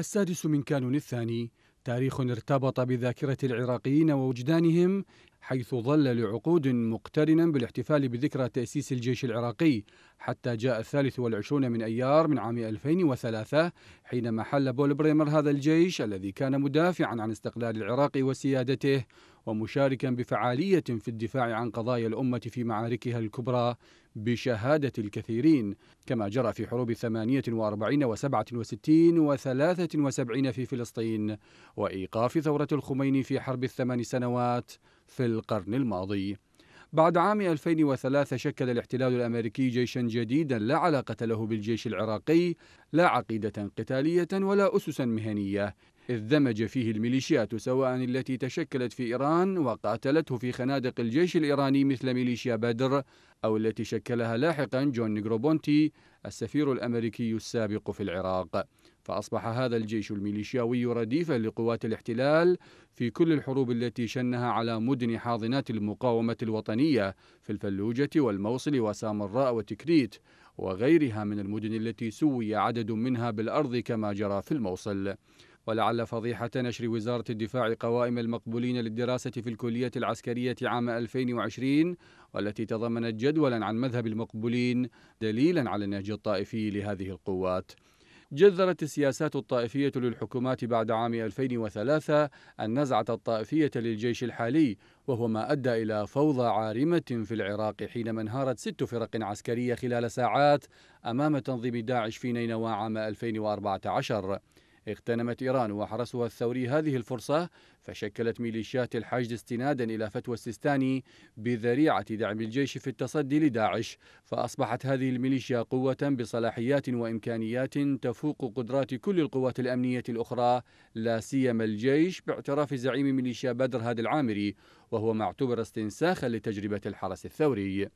السادس من كانون الثاني. تاريخ ارتبط بذاكرة العراقيين ووجدانهم حيث ظل لعقود مقترنا بالاحتفال بذكرى تأسيس الجيش العراقي حتى جاء الثالث والعشرون من أيار من عام 2003 حينما حل بول بريمر هذا الجيش الذي كان مدافعا عن استقلال العراق وسيادته. ومشاركا بفعالية في الدفاع عن قضايا الأمة في معاركها الكبرى بشهادة الكثيرين كما جرى في حروب 48 و67 و73 في فلسطين وإيقاف ثورة الخميني في حرب الثمان سنوات في القرن الماضي. بعد عام 2003 شكل الاحتلال الأمريكي جيشا جديدا لا علاقة له بالجيش العراقي لا عقيدة قتالية ولا اسسا مهنية. إذ دمج فيه الميليشيات سواء التي تشكلت في إيران وقاتلته في خنادق الجيش الإيراني مثل ميليشيا بدر أو التي شكلها لاحقا جون نيغروبونتي السفير الأمريكي السابق في العراق. فأصبح هذا الجيش الميليشياوي رديفا لقوات الاحتلال في كل الحروب التي شنها على مدن حاضنات المقاومة الوطنية في الفلوجة والموصل وسامراء وتكريت وغيرها من المدن التي سوي عدد منها بالأرض كما جرى في الموصل. ولعل فضيحة نشر وزارة الدفاع قوائم المقبولين للدراسة في الكلية العسكرية عام 2020 والتي تضمنت جدولا عن مذهب المقبولين دليلا على النهج الطائفي لهذه القوات. جذرت السياسات الطائفية للحكومات بعد عام 2003 النزعة الطائفية للجيش الحالي وهو ما أدى إلى فوضى عارمة في العراق حينما انهارت ست فرق عسكرية خلال ساعات أمام تنظيم داعش في نينوى عام 2014 اغتنمت إيران وحرسها الثوري هذه الفرصة فشكلت ميليشيات الحشد استنادا إلى فتوى السيستاني بذريعة دعم الجيش في التصدي لداعش. فأصبحت هذه الميليشيا قوة بصلاحيات وإمكانيات تفوق قدرات كل القوات الأمنية الأخرى لا سيما الجيش باعتراف زعيم ميليشيا بدر هادي العامري وهو ما اعتبر استنساخا لتجربة الحرس الثوري.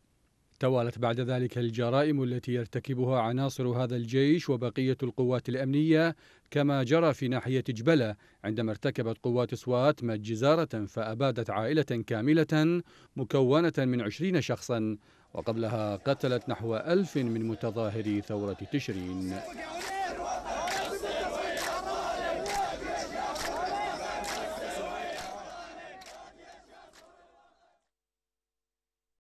توالت بعد ذلك الجرائم التي يرتكبها عناصر هذا الجيش وبقية القوات الأمنية كما جرى في ناحية جبلة عندما ارتكبت قوات سوات جزارة فأبادت عائلة كاملة مكونة من عشرين شخصا وقبلها قتلت نحو ألف من متظاهري ثورة تشرين.